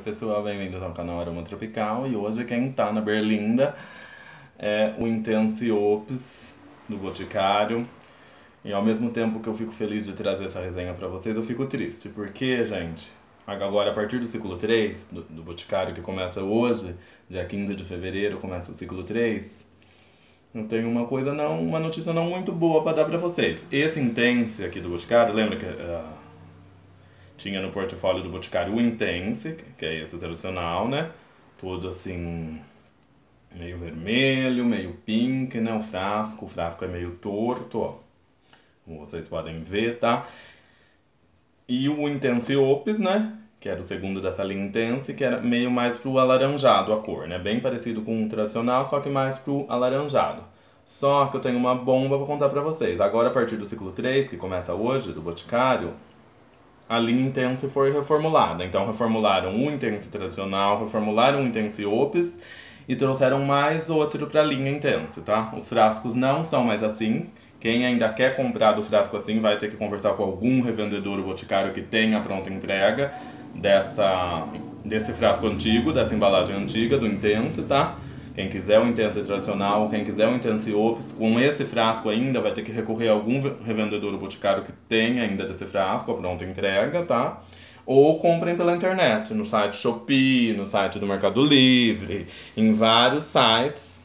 Oi pessoal, bem-vindos ao canal Aroma Tropical e hoje quem tá na Berlinda é o Intense Ops do Boticário e ao mesmo tempo que eu fico feliz de trazer essa resenha pra vocês, eu fico triste, porque, gente, agora a partir do ciclo 3 do, do Boticário, que começa hoje, dia 15 de fevereiro, começa o ciclo 3, eu tenho uma coisa não, uma notícia não muito boa pra dar pra vocês. Esse Intense aqui do Boticário, lembra que... Uh, tinha no portfólio do Boticário o Intense, que é esse o tradicional, né? Todo assim, meio vermelho, meio pink, né? O frasco, o frasco é meio torto, ó. Como vocês podem ver, tá? E o Intense Opus, né? Que era o segundo dessa linha Intense, que era meio mais pro alaranjado a cor, né? Bem parecido com o tradicional, só que mais pro alaranjado. Só que eu tenho uma bomba pra contar pra vocês. Agora, a partir do ciclo 3, que começa hoje, do Boticário, a linha Intense foi reformulada. Então reformularam o Intense tradicional, reformularam o Intense Opus e trouxeram mais outro para a linha Intense, tá? Os frascos não são mais assim. Quem ainda quer comprar do frasco assim vai ter que conversar com algum revendedor ou boticário que tenha pronta entrega dessa, desse frasco antigo, dessa embalagem antiga do Intense, tá? Quem quiser o Intense tradicional, quem quiser o Intense Opus, com esse frasco ainda vai ter que recorrer a algum revendedor boticário que tenha ainda desse frasco, a pronta entrega, tá? Ou comprem pela internet, no site Shopee, no site do Mercado Livre, em vários sites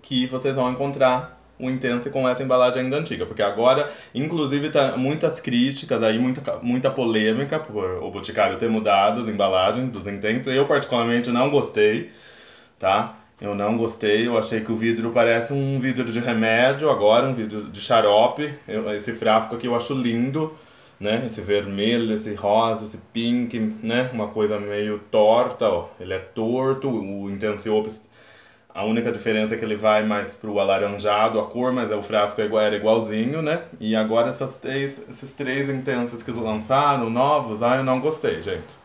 que vocês vão encontrar o Intense com essa embalagem ainda antiga, porque agora, inclusive, tá muitas críticas aí, muita, muita polêmica por o Boticário ter mudado as embalagens dos Intense. Eu, particularmente, não gostei tá? Eu não gostei, eu achei que o vidro parece um vidro de remédio agora, um vidro de xarope. Eu, esse frasco aqui eu acho lindo, né? Esse vermelho, esse rosa, esse pink, né? Uma coisa meio torta, ó. Ele é torto, o Intense Opus, a única diferença é que ele vai mais pro alaranjado a cor, mas é o frasco é era igualzinho, né? E agora essas três, esses três intensos que lançaram, novos, ah, eu não gostei, gente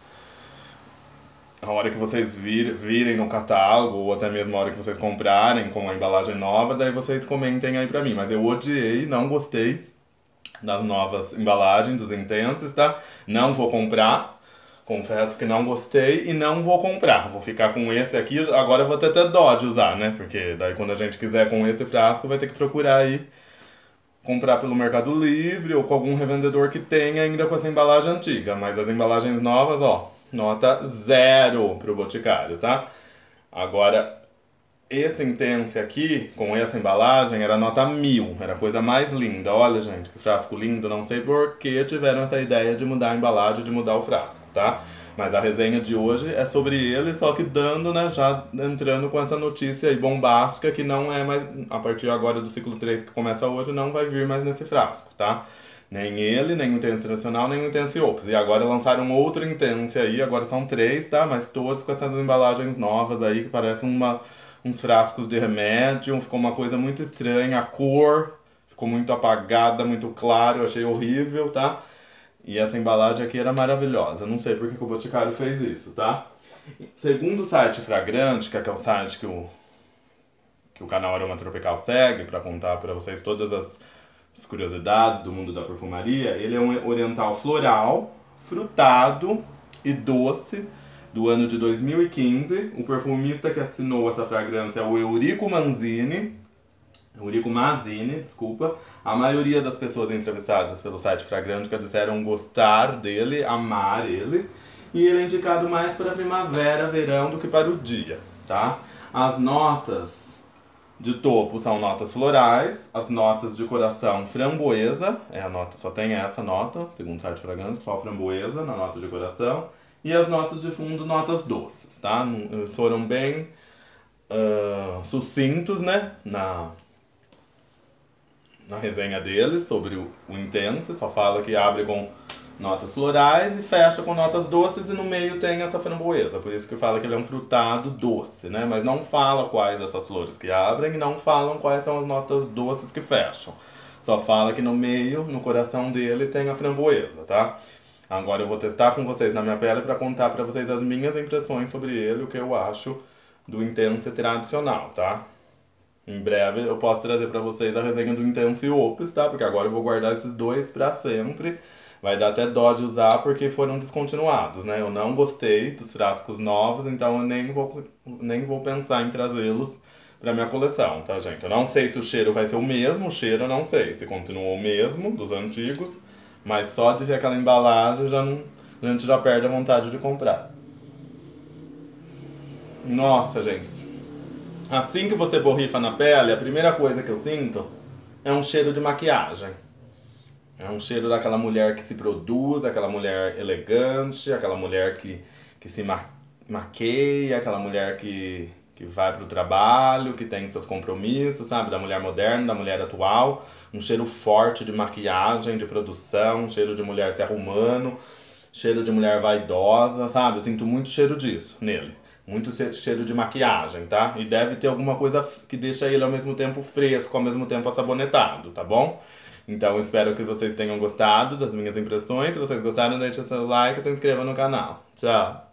a hora que vocês vir, virem no catálogo, ou até mesmo a hora que vocês comprarem com a embalagem nova, daí vocês comentem aí pra mim. Mas eu odiei, não gostei das novas embalagens, dos intensos, tá? Não vou comprar. Confesso que não gostei e não vou comprar. Vou ficar com esse aqui. Agora eu vou ter até dó de usar, né? Porque daí quando a gente quiser com esse frasco, vai ter que procurar aí comprar pelo Mercado Livre ou com algum revendedor que tenha ainda com essa embalagem antiga. Mas as embalagens novas, ó, nota zero para o Boticário, tá? Agora, esse Intense aqui, com essa embalagem, era nota mil, era a coisa mais linda. Olha, gente, que frasco lindo, não sei por que tiveram essa ideia de mudar a embalagem, de mudar o frasco, tá? Mas a resenha de hoje é sobre ele, só que dando, né, já entrando com essa notícia aí bombástica que não é mais, a partir agora do ciclo 3 que começa hoje, não vai vir mais nesse frasco, tá? Nem ele, nem o Intense Nacional, nem o Intense Opus. E agora lançaram outro Intense aí, agora são três, tá? Mas todos com essas embalagens novas aí, que parecem uma, uns frascos de remédio. Ficou uma coisa muito estranha. A cor ficou muito apagada, muito claro, eu achei horrível, tá? E essa embalagem aqui era maravilhosa. Não sei porque que o Boticário fez isso, tá? Segundo o site Fragrante, que é o site que o, que o canal Aroma Tropical segue para contar para vocês todas as as curiosidades do mundo da perfumaria, ele é um oriental floral, frutado e doce do ano de 2015. O perfumista que assinou essa fragrância é o Eurico Manzini. Eurico Manzini, desculpa. A maioria das pessoas entrevistadas pelo site Fragrântica disseram gostar dele, amar ele. E ele é indicado mais para primavera, verão do que para o dia, tá? As notas de topo são notas florais, as notas de coração framboesa, é a nota, só tem essa nota, segundo o site Fragrância, só framboesa na nota de coração, e as notas de fundo, notas doces, tá? Eles foram bem uh, sucintos, né, na, na resenha deles sobre o, o Intense, só fala que abre com notas florais e fecha com notas doces e no meio tem essa framboesa. Por isso que fala que ele é um frutado doce, né? Mas não fala quais essas flores que abrem e não falam quais são as notas doces que fecham. Só fala que no meio, no coração dele, tem a framboesa, tá? Agora eu vou testar com vocês na minha pele para contar para vocês as minhas impressões sobre ele, o que eu acho do Intense tradicional, tá? Em breve eu posso trazer para vocês a resenha do Intense Opus, tá? Porque agora eu vou guardar esses dois para sempre vai dar até dó de usar porque foram descontinuados, né? Eu não gostei dos frascos novos, então eu nem vou, nem vou pensar em trazê-los para minha coleção, tá, gente? Eu não sei se o cheiro vai ser o mesmo, o cheiro eu não sei se continua o mesmo dos antigos, mas só de ver aquela embalagem já não, a gente já perde a vontade de comprar. Nossa, gente. Assim que você borrifa na pele, a primeira coisa que eu sinto é um cheiro de maquiagem. É um cheiro daquela mulher que se produz, aquela mulher elegante, aquela mulher que, que se ma maqueia, aquela mulher que, que vai para o trabalho, que tem seus compromissos, sabe? Da mulher moderna, da mulher atual. Um cheiro forte de maquiagem, de produção, um cheiro de mulher se arrumando, cheiro de mulher vaidosa, sabe? Eu sinto muito cheiro disso nele. Muito cheiro de maquiagem, tá? E deve ter alguma coisa que deixa ele ao mesmo tempo fresco, ao mesmo tempo assabonetado, tá bom? Então espero que vocês tenham gostado das minhas impressões. Se vocês gostaram, deixe seu like e se inscreva no canal. Tchau!